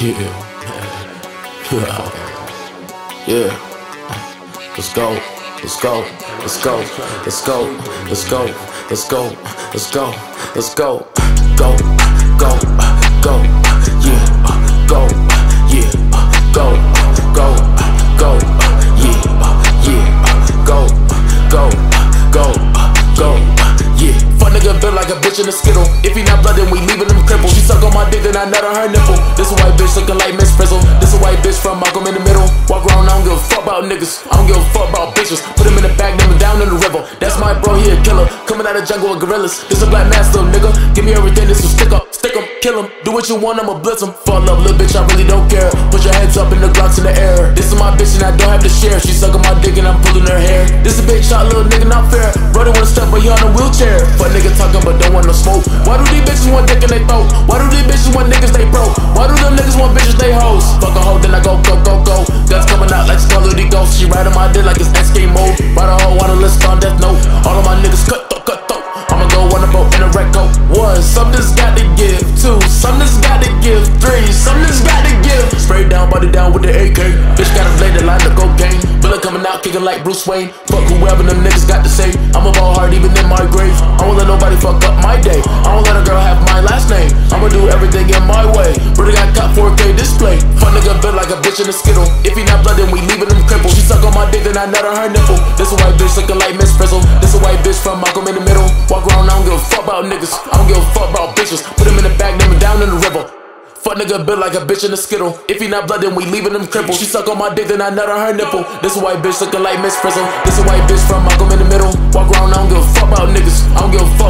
Yeah. Yeah. Let's go. Let's go. Let's go. Let's go. Let's go. Let's go. Let's go. Let's go. Go. Go. Go. Yeah. Go. Yeah. Go. Go. Go. Yeah. Yeah. Go. Go. Go. Go. Yeah. Fuck nigga built like a bitch in a skittle. If he not blood, then we then I nut on her nipple. This a white bitch looking like Miss Frizzle. This a white bitch from Malcolm in the middle. Walk around, I don't give a fuck about niggas. I don't give a fuck about bitches. Put him in the bag, him down in the river. That's my bro, he a killer. Coming out of jungle with gorillas. This a black master, nigga. Give me everything, this will stick up. Stick him, kill him. Do what you want, I'ma blitz him. Fuck up, little bitch, I really don't care. Put your hands up in the glocks in the air. This is my bitch and I don't have to share. She sucking my dick and I'm pulling her hair. This a big shot, little nigga, not fair. On a wheelchair. Fuck nigga talking, but don't want no smoke. Why do these bitches want dick in they throat? Why do these bitches want niggas they broke? Why do them niggas want bitches they hoes? Fuck a hoe, then I go, go, go, go. Guns coming out like Scarlet Ghost. She riding my dick like it's coming like Bruce Wayne. Fuck whoever them niggas got to say. I'm a ball hard even in my grave. I won't let nobody fuck up my day. I won't let a girl have my last name. I'ma do everything in my way. Brother got got 4K display. Fuck nigga built like a bitch in a skittle. If he not blood, then we leaving him crippled. She suck on my dick, then I nut on her nipple. This a white bitch looking like Miss Frizzle. This a white bitch from Malcolm in the middle. Walk around, I don't give a fuck about niggas. I Fuck nigga built like a bitch in a skittle. If he not blood, then we leaving him crippled. She suck on my dick, then I nut on her nipple. This a white bitch looking like Miss Frizzle. This a white bitch from Malcolm in the middle. Walk around, I don't give a fuck about niggas. I don't give a fuck